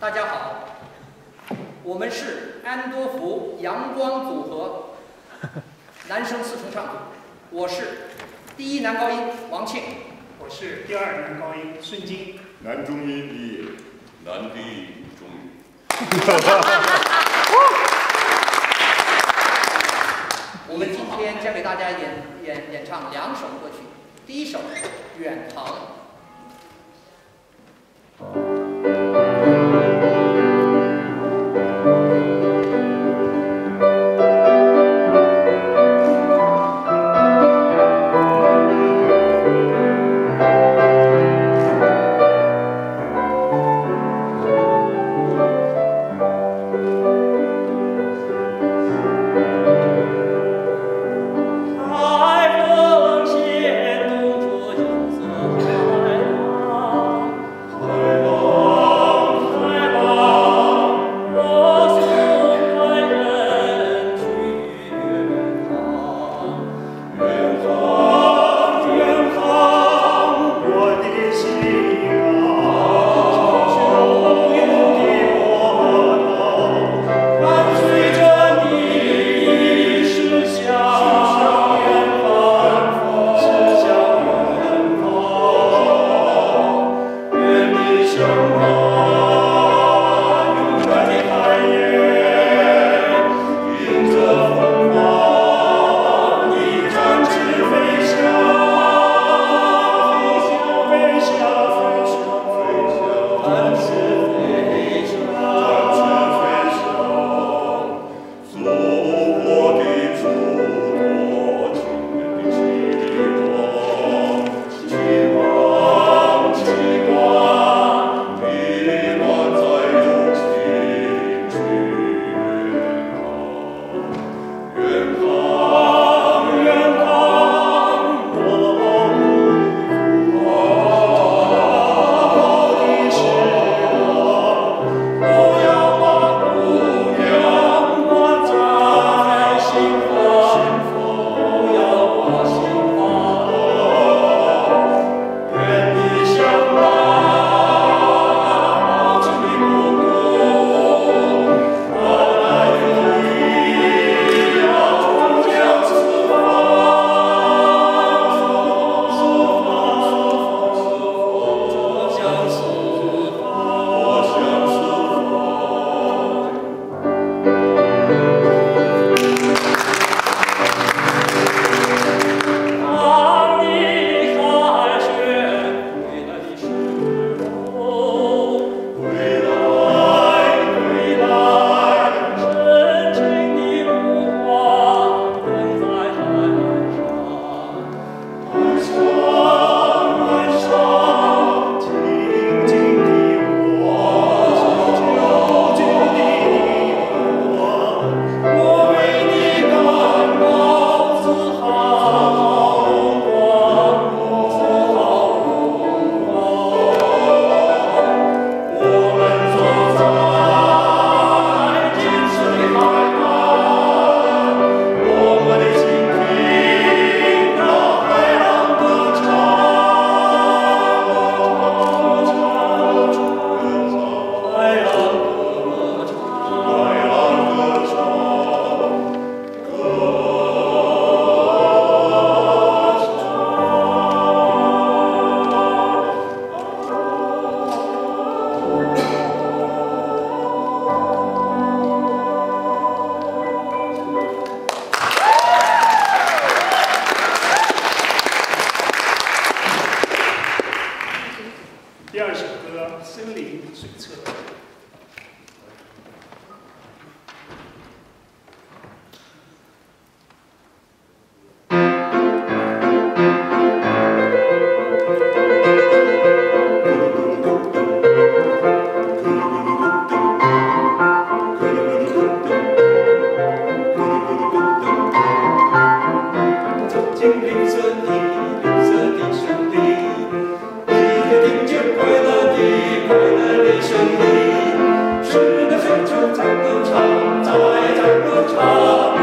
大家好，我们是安多福阳光组合，男生四重唱，我是第一男高音王庆，我是第二男高音孙金，男中音毕业，男低音中音。我们今天将给大家演演演唱两首歌曲，第一首《远航》。Oh. 森林水车。Tom.